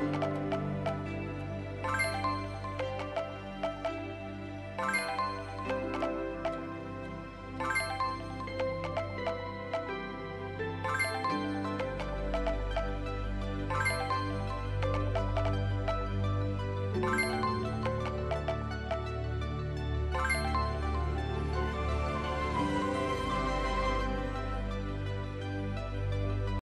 you